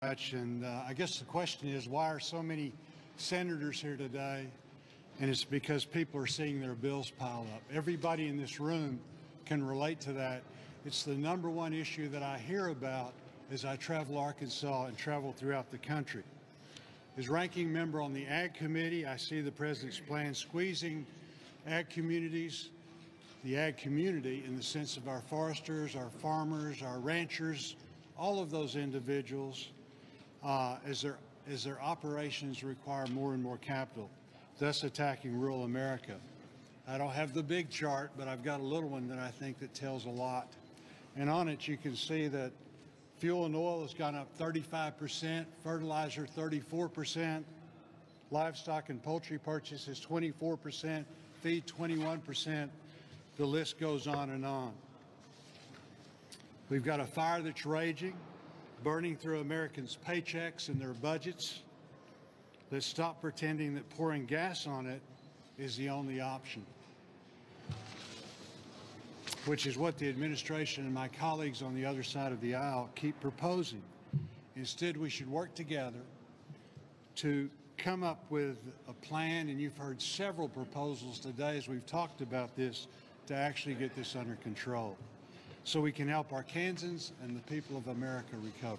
much. And uh, I guess the question is, why are so many senators here today? And it's because people are seeing their bills pile up. Everybody in this room can relate to that. It's the number one issue that I hear about as I travel Arkansas and travel throughout the country. As ranking member on the Ag Committee, I see the President's plan squeezing ag communities, the ag community in the sense of our foresters, our farmers, our ranchers, all of those individuals uh, as, their, as their operations require more and more capital, thus attacking rural America. I don't have the big chart, but I've got a little one that I think that tells a lot. And on it, you can see that fuel and oil has gone up 35%, fertilizer 34%, livestock and poultry purchases 24%, feed 21%. The list goes on and on. We've got a fire that's raging, burning through Americans' paychecks and their budgets. Let's stop pretending that pouring gas on it is the only option, which is what the administration and my colleagues on the other side of the aisle keep proposing. Instead, we should work together to come up with a plan, and you've heard several proposals today as we've talked about this, to actually get this under control so we can help Arkansans and the people of America recover.